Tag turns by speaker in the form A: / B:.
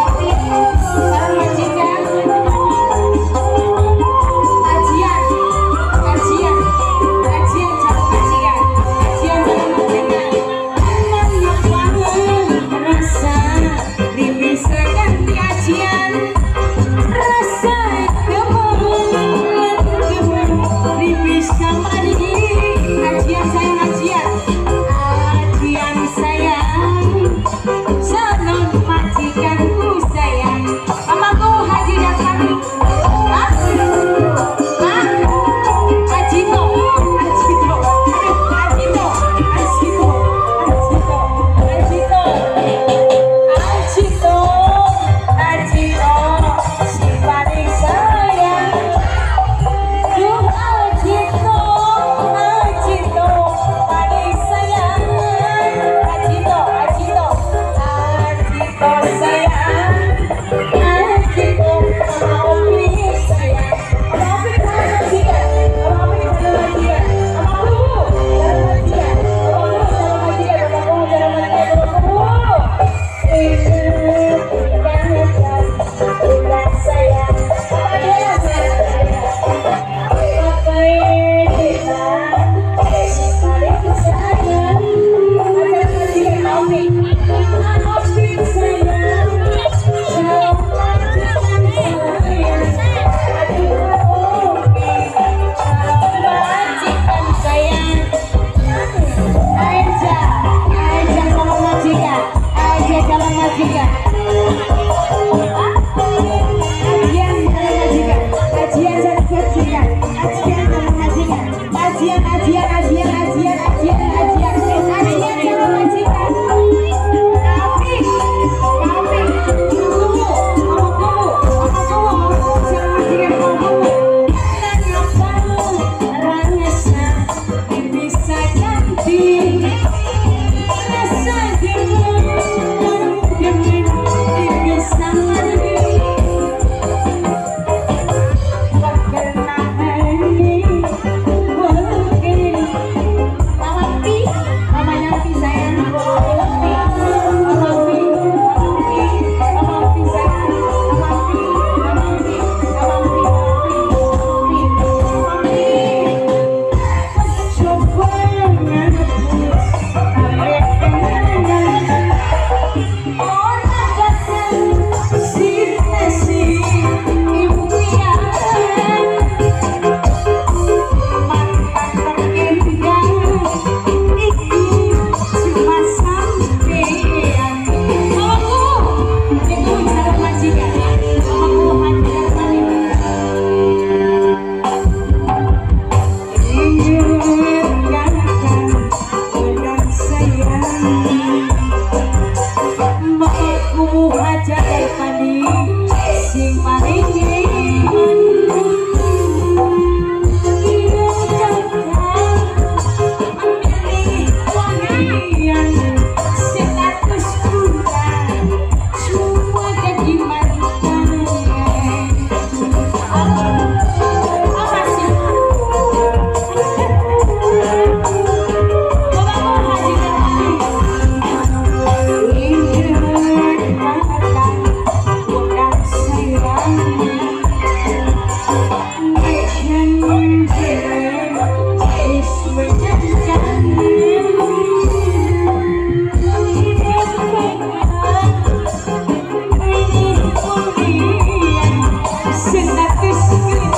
A: Terima kasih. Oh, you. Oh,